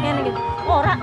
kene iki. Ora.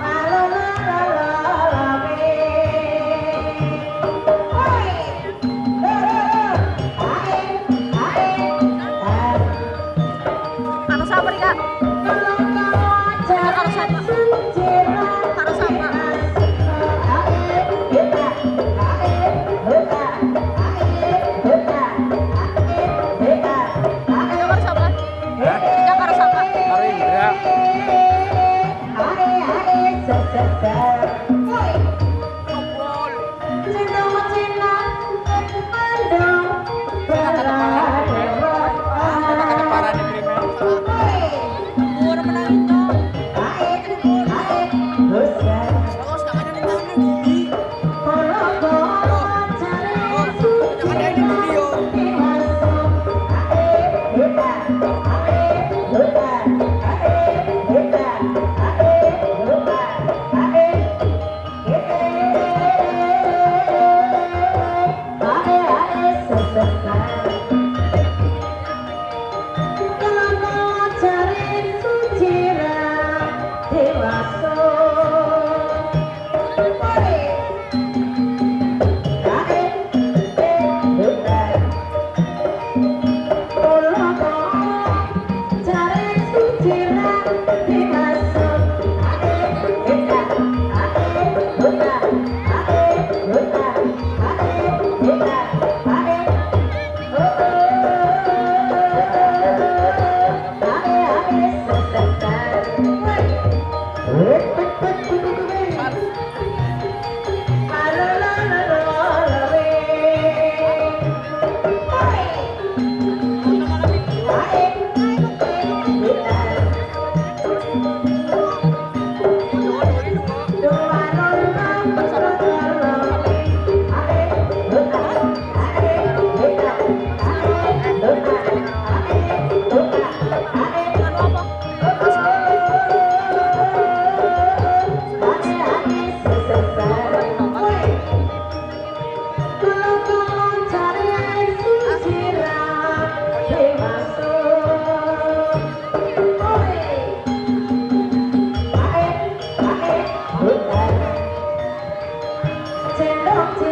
덕질